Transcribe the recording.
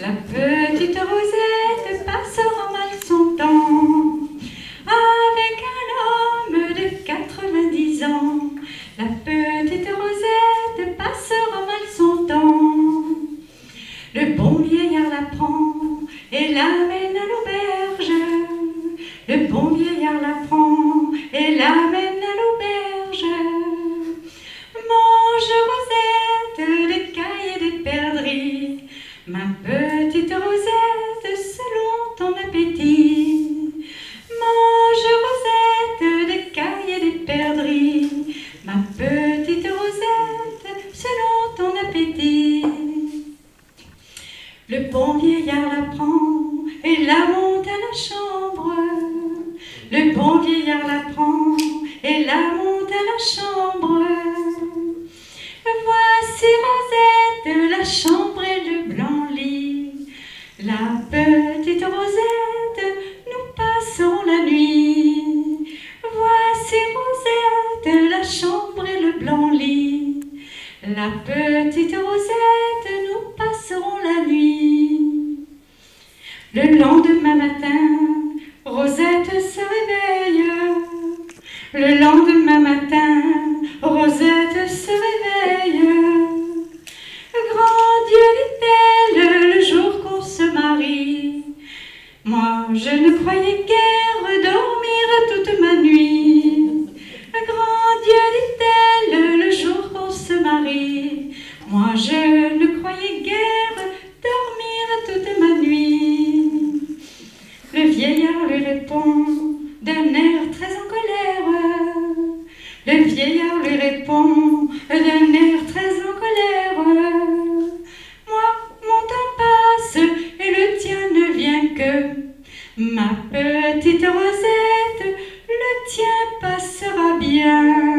La petite Rosette passera mal son temps avec un homme de 90 ans. La petite Rosette passera mal son temps. Le bon vieillard la prend et l'amène à l'auberge. Le bon vieillard la prend ma petite Rosette, selon ton appétit. Mange Rosette des cailles et des perdrix, ma petite Rosette, selon ton appétit. Le bon vieillard la prend et la monte à la chambre. Le bon vieillard la prend et la monte à la chambre. La petite Rosette, nous passerons la nuit. Voici Rosette, la chambre et le blanc lit. La petite Rosette, nous passerons la nuit. Le lendemain matin, Rosette se réveille. Le lendemain je ne croyais guère dormir toute ma nuit. Grand Dieu, dit-elle, le jour qu'on se marie. Moi, je ne croyais guère Ma petite Rosette, le tien passera bien.